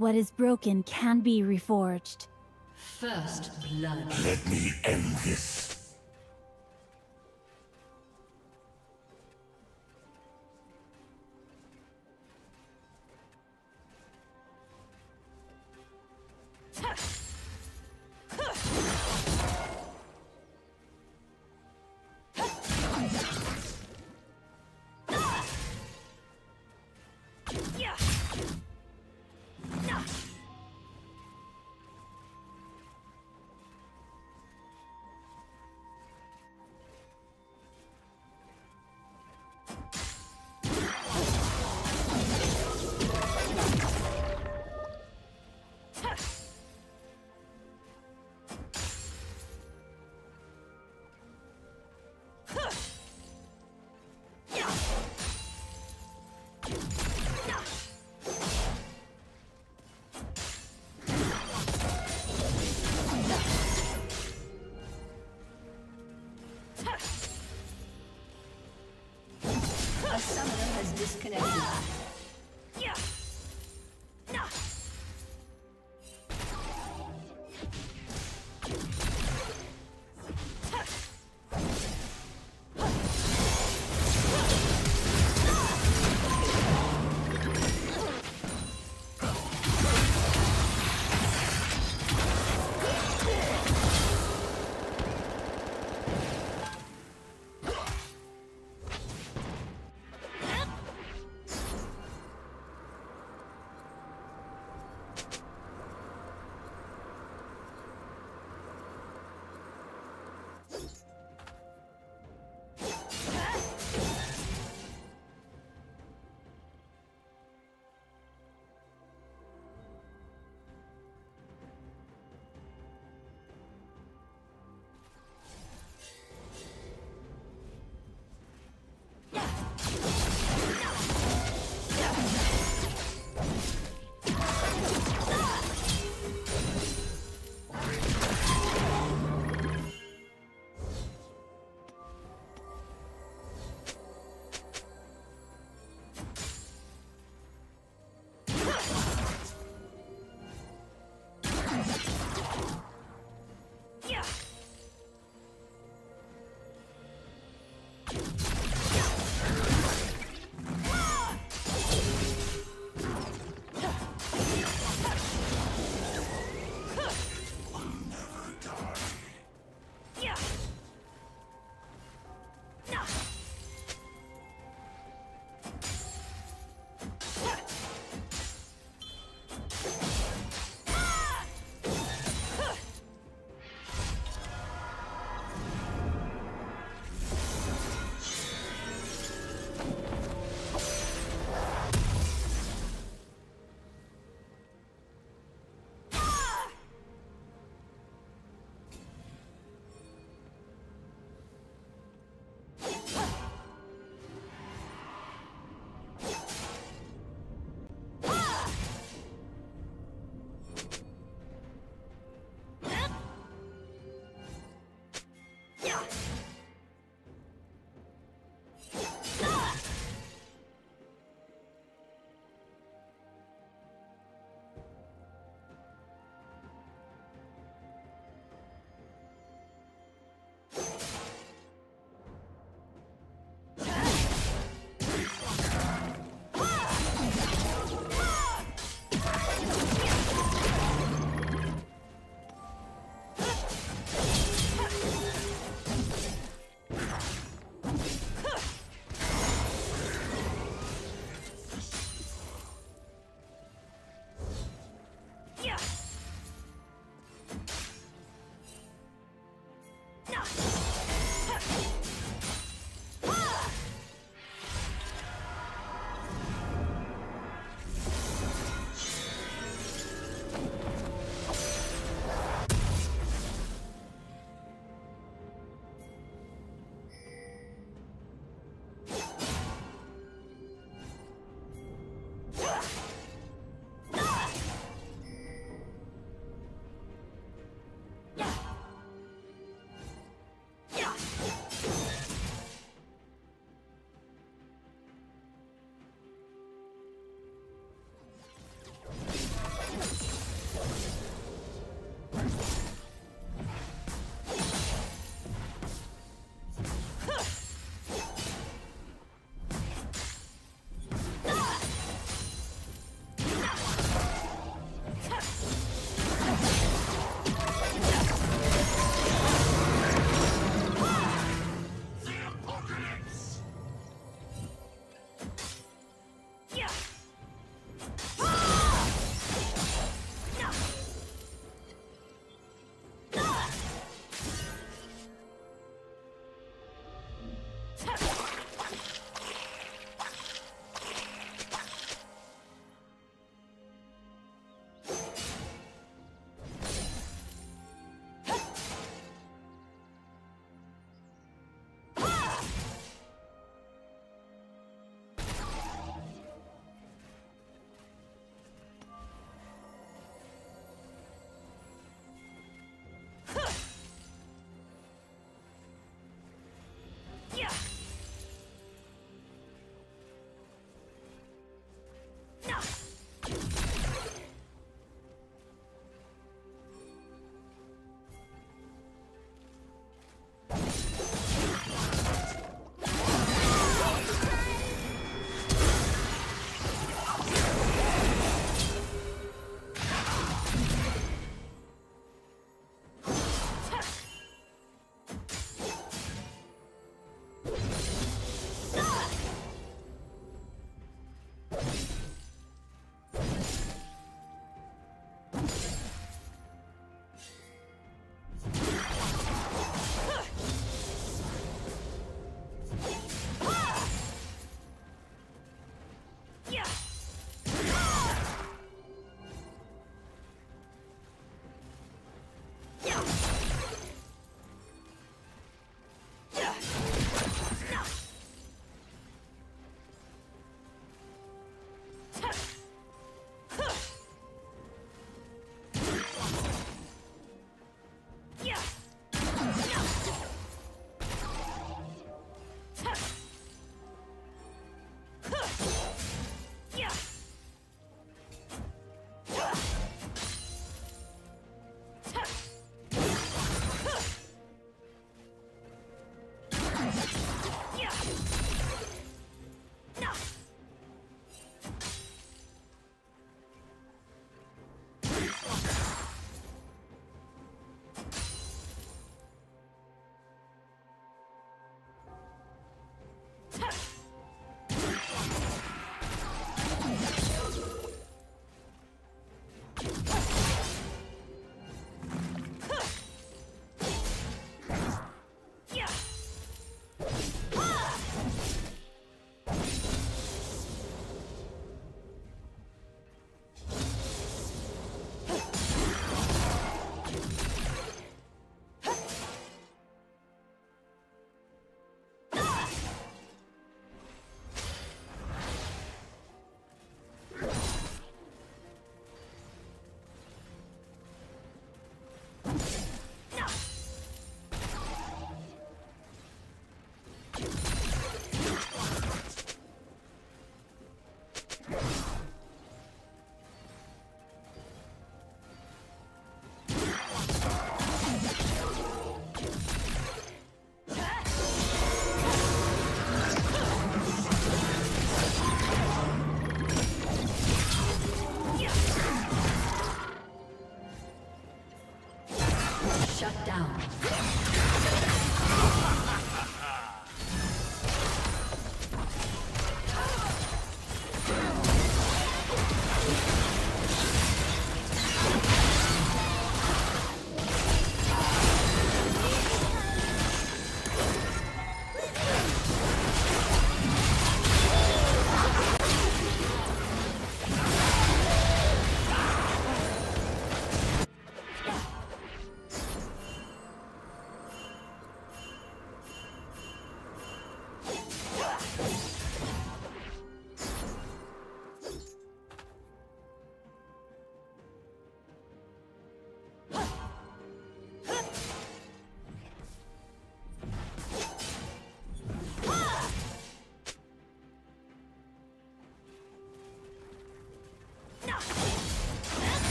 What is broken can be reforged. First blood. Let me end this.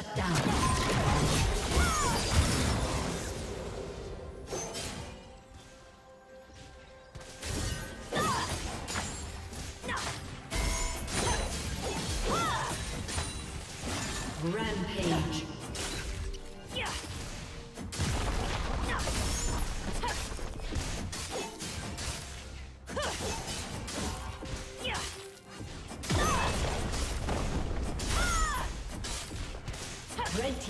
Shut down.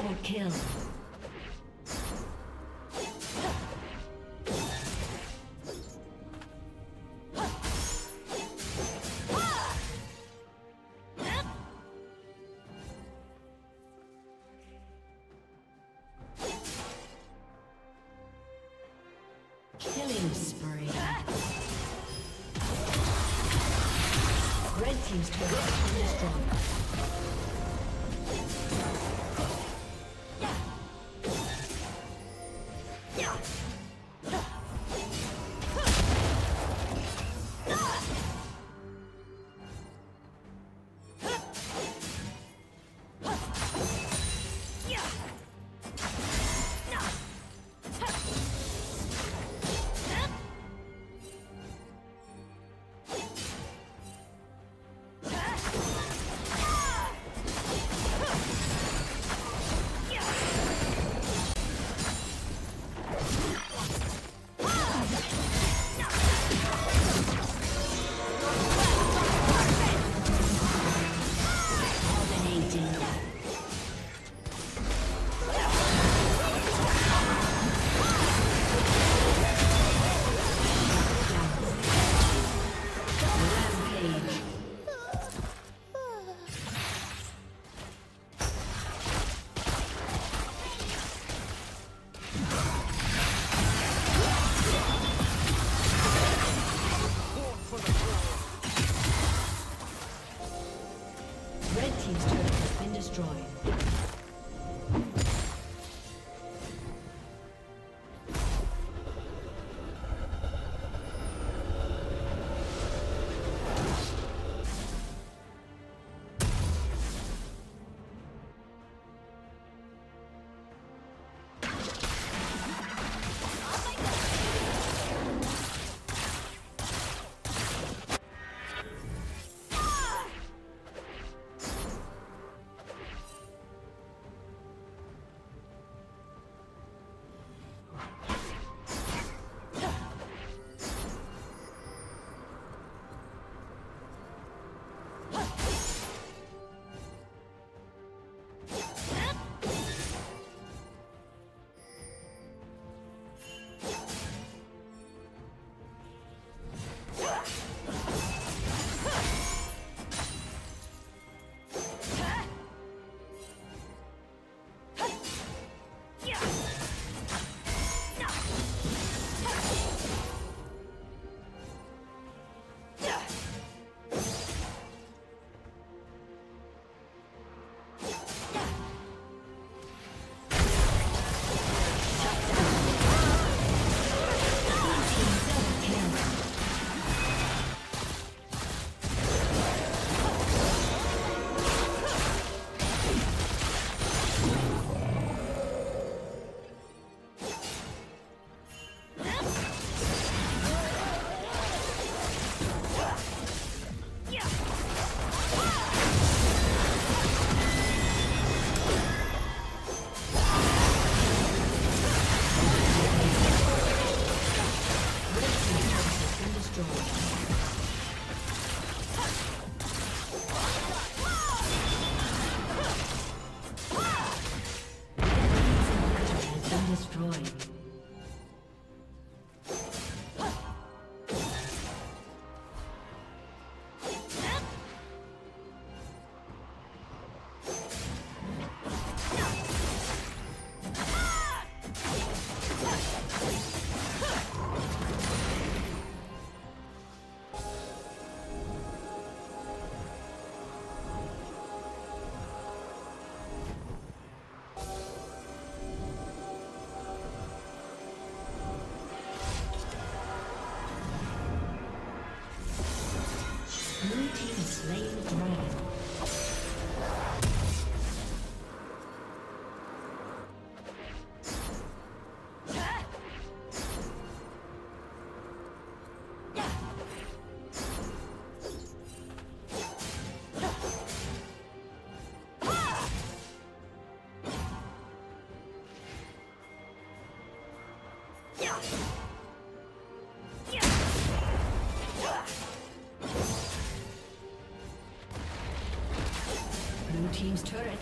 Double kill.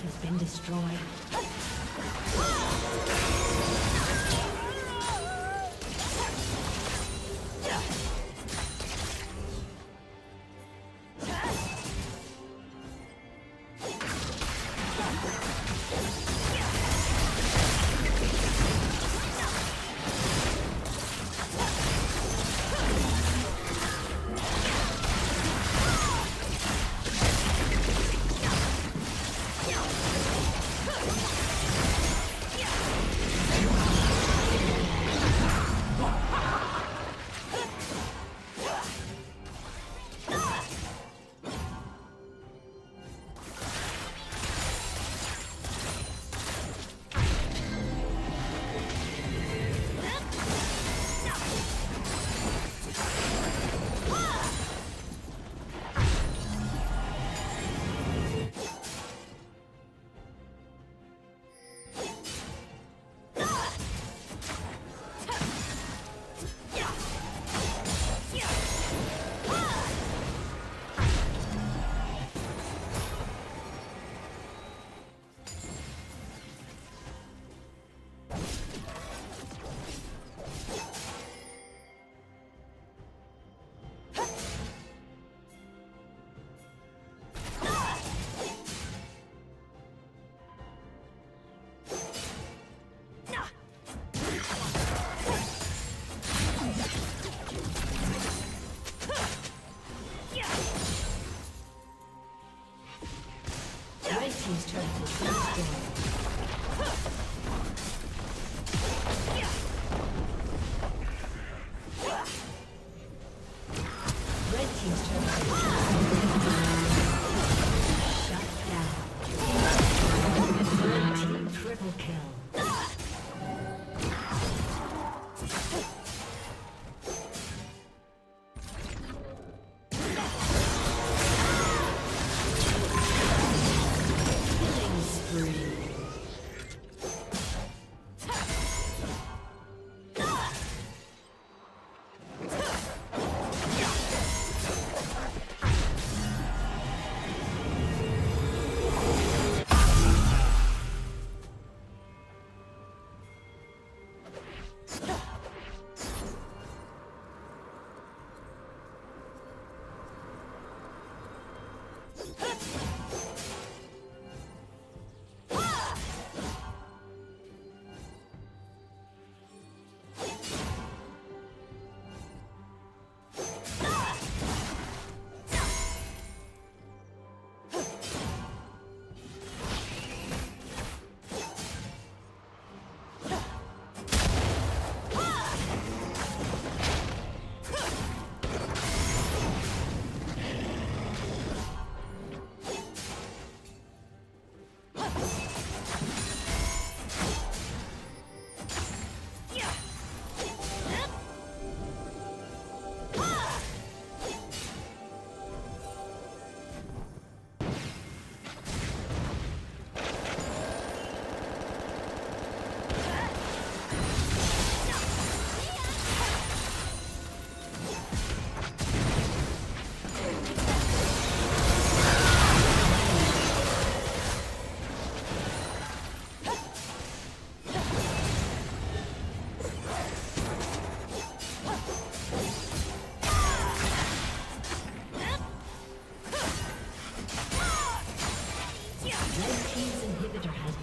Has been destroyed.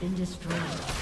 been destroyed.